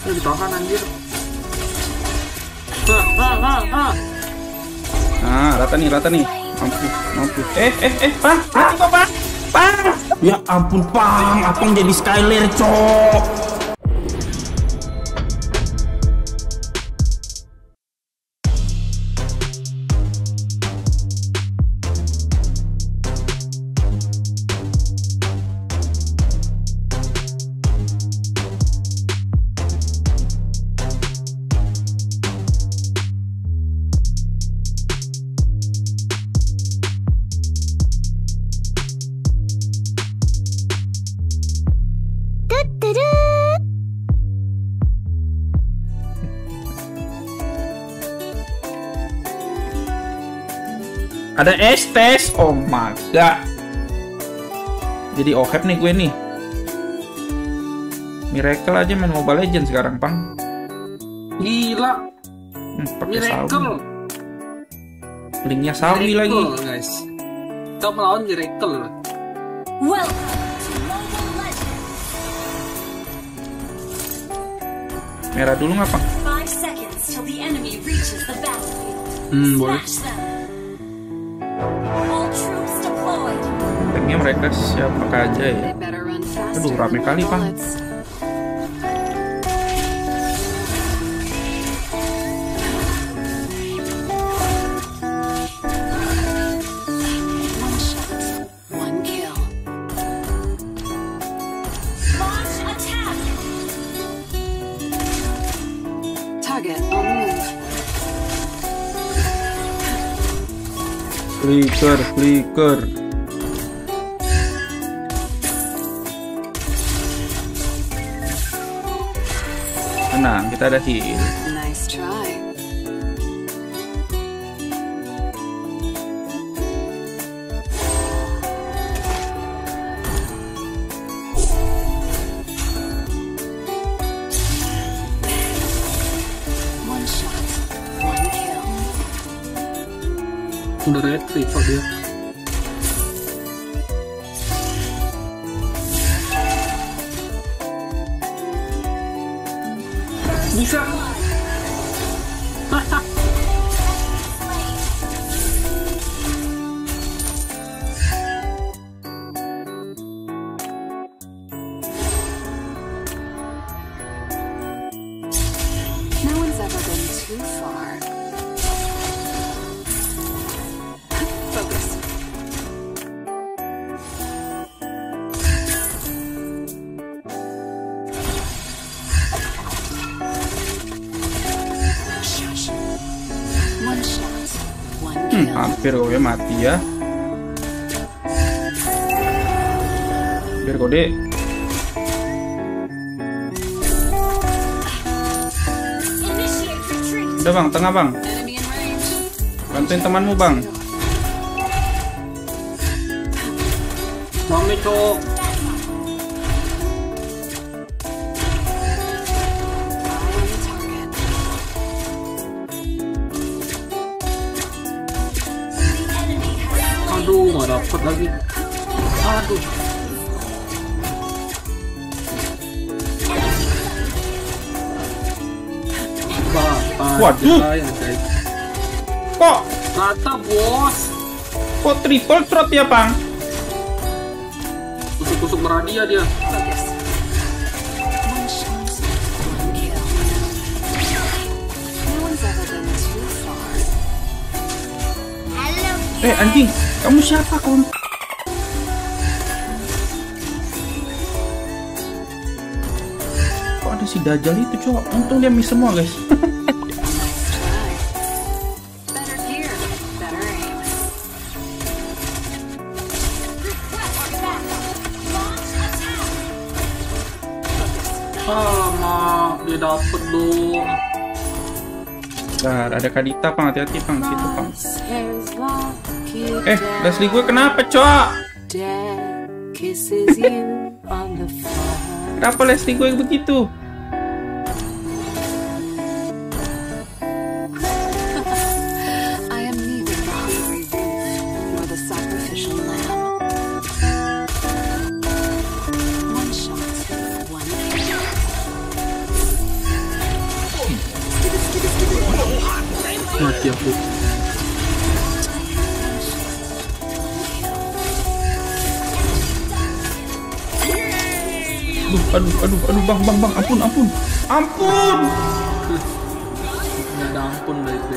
Eh, ditahan anjir. Ah, ah, ah, ah. Nah, rata nih, rata nih. Mampu, mampu. Eh, eh, eh, Pang, mati kok, Pang. Pang. Ya ampun pang, apang jadi Skyler cok. Ada Estes. Oh my god. Jadi ohep nih gue nih. Miracle aja main Mobile Legends sekarang, Pang. Gila, Hmm, pakai miracle. Sawi. Linknya Sawi lagi. Miracle, guys. Kita melawan miracle. Legends. Merah dulu nggak, Pang? Five seconds Tanknya mereka siapa aja ya? Aduh, rame kali, Pang. Bullets. One Tenang, kita ada heal. Nice try. One shot, one kill. Udah kok too far. Focus. Hmm, hampir gue mati ya. Biar kode. Udah bang, tengah bang. Bantuin temanmu bang. Mami cok. Aduh, nggak dapet lagi. Aduh. Waduh. Kok, Rata bos. kok triple throat ya bang? Tusuk-tusuk meradia dia. Eh anjing, kamu siapa kon? Kok ada si Dajjal itu cowok? Untung dia miss semua guys. Alamak, dia dapet dong. Bentar, ada Kadita pang, hati-hati pang, situ pang. Eh, Leslie gue kenapa floor. Kenapa Leslie gue begitu? Aduh, aduh, aduh, bang, bang, bang, ampun, ampun, ampun. Nggak ada ampun itu.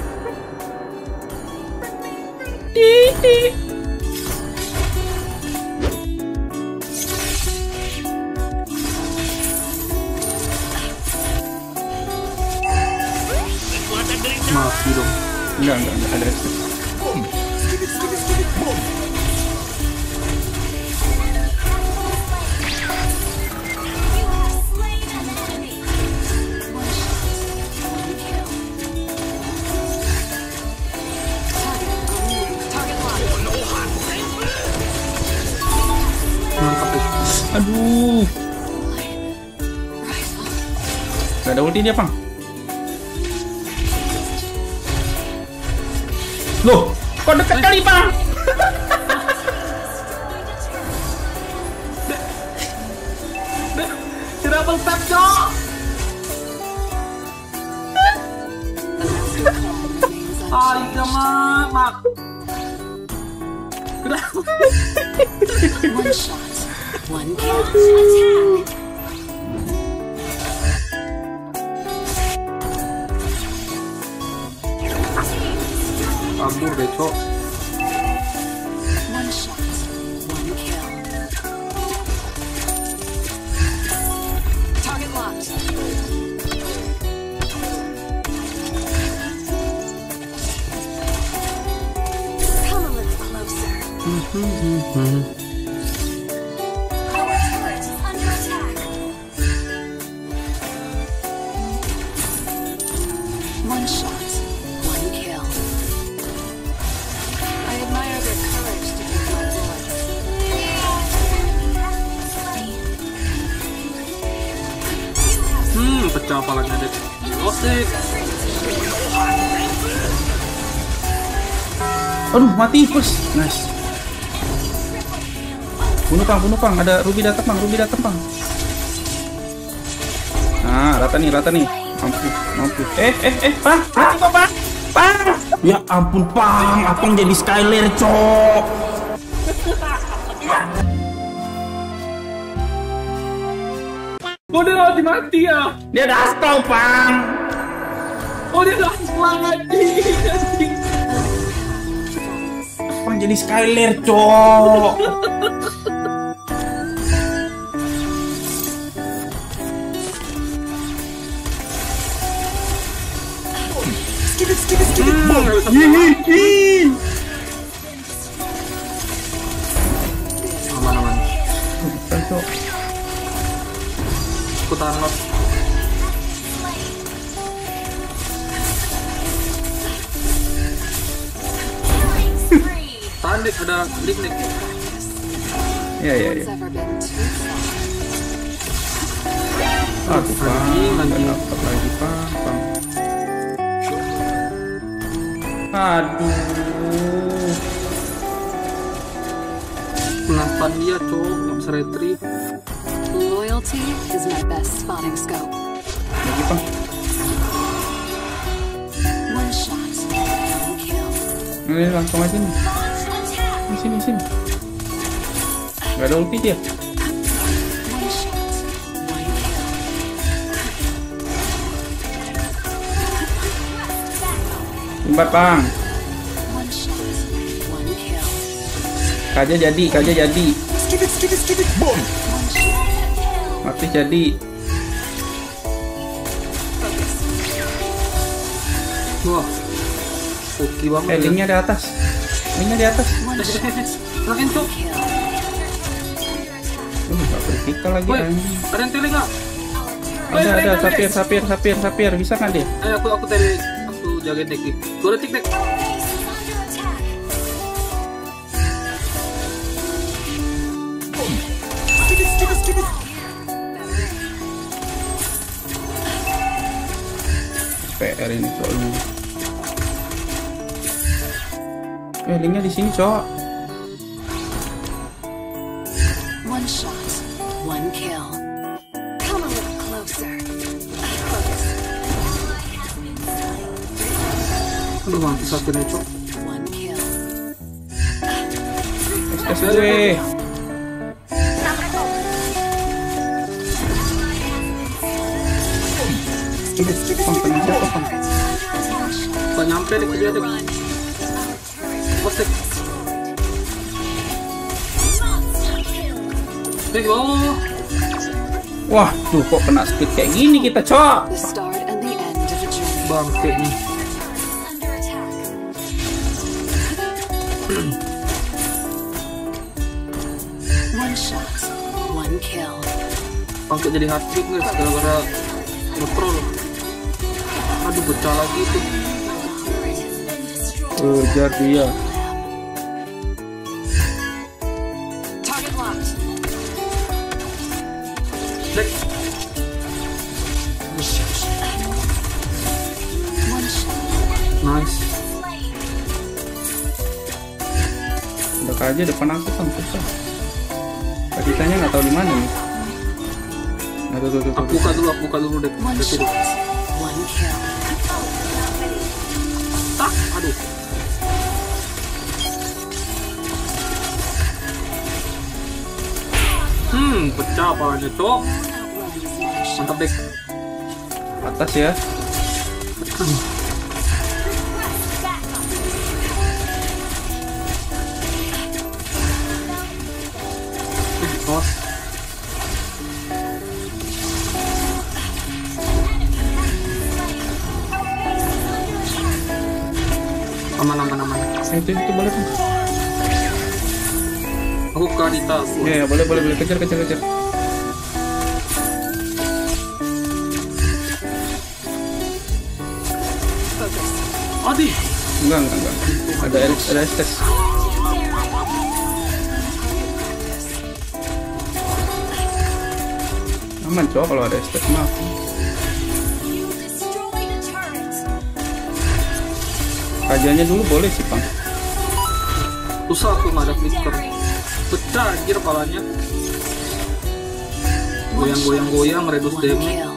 Mati dong. Enggak, enggak, enggak ada. Gak ada ulti dia, Pang. Loh, kok dekat kali, Pang? Double tap, Cok! Ayo, mak, mak. Kenapa? One shot, one kill. Kabur deh, Cok. One shot, Osik. Aduh, mati, bos. Nice. Bunuh, Pang, bunuh, Pang. Ada Ruby datang, Pang. Ruby datang, Pang. Nah, rata nih, rata nih. Mampu, mampu. Eh, eh, eh, Pang. Mati kok, Pang. Pang. Ya ampun pang, abang jadi Skyler cok. Oh, dia mati mati ya. Dia daskau pang. Oh, dia langsung lagi. Abang jadi Skyler cok. Aman aman. Kan, Cok. Aku Thanos. Killing deh, ada link nih. Iya, iya, iya. been too far. Aduh, Pang. Anjing. dapat lagi, Pang. Pang. Aduh. Kenapa dia, Cok? Nggak bisa retrieve. Loyalty is my best spotting scope. Lagi, Pang. One shot, one kill. Ini langsung aja nih. Sini, sini. Gak ada ulti dia. Empat, kill. Kaja jadi, kaja jadi. Aktif jadi. Wah. Oke banget. Eh, linknya di atas. Linknya di atas. Lakin, Cok. kill. Uh, gak vertikal lagi anjing. ada yang tele nggak? Woi, Ada, ada. Sapir, sapir, sapir, sapir. Bisa kan dia? Ayo aku aku tele. Aku jagain deck nih. Dua detik dek. PR ini soalnya. Eh, linknya di sini, Cok. One shot, one kill. Come a little closer. Focus. Aduh, mati satunya, Cok. One kill. Tes gue. Pang, tenang aja, Pang. Gak nyampe deh oh. Wah, tuh kok kena speed kayak gini kita, Cok. Bangke nih. Bangke jadi hard trick guys, gara-gara ngetrol. Aduh, pecah lagi tuh. Kejar dia. Nice. Udah aja depan aku kan susah. Tadi tanya nggak tahu di mana nih. Nah, tuh, tuh, tuh, tuh. buka dulu, aku buka dulu dek. Hmm, pecah palanya, Cok. Mantap, Dek. Atas ya. Eh. Aman, aman, aman. Itu itu boleh. Aku ke Adita. aku. Ya, ya, boleh boleh boleh kejar kejar kejar. Adi. Enggak enggak enggak. Ada ada estes. Aman cowok kalau ada estes mah. You destroyed a turret. Kajiannya dulu boleh sih bang. Susah aku nggak ada flicker. Pecah anjir palanya. Goyang-goyang-goyang, reduce One damage.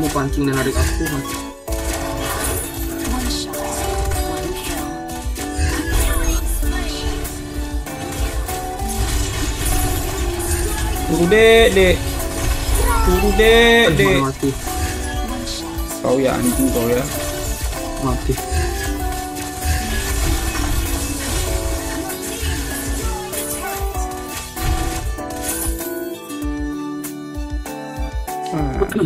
Mau pancing dan adik aku kill. Tunggu dek dek. Tunggu dek dek. mati. Kau ya anjing kau ya. Mati. Ah,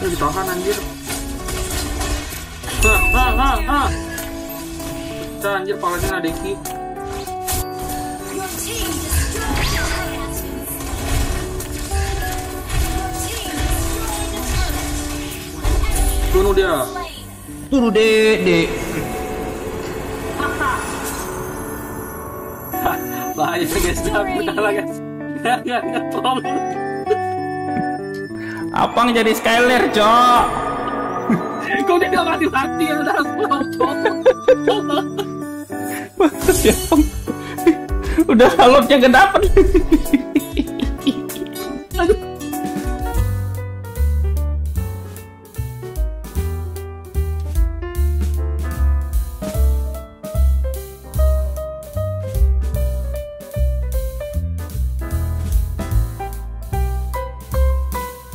Eh, ditahan anjir. Hah, hah, hah, hah. Pecah anjir palanya Nadeki. Bunuh dia. Dek dek. Bahaya guys, udah guys. Tolong. Apang jadi Skyler cok. Kok dia gak mati-mati ya, udah slow, Cok. Ya. Udah halotnya gak dapet. Aduh.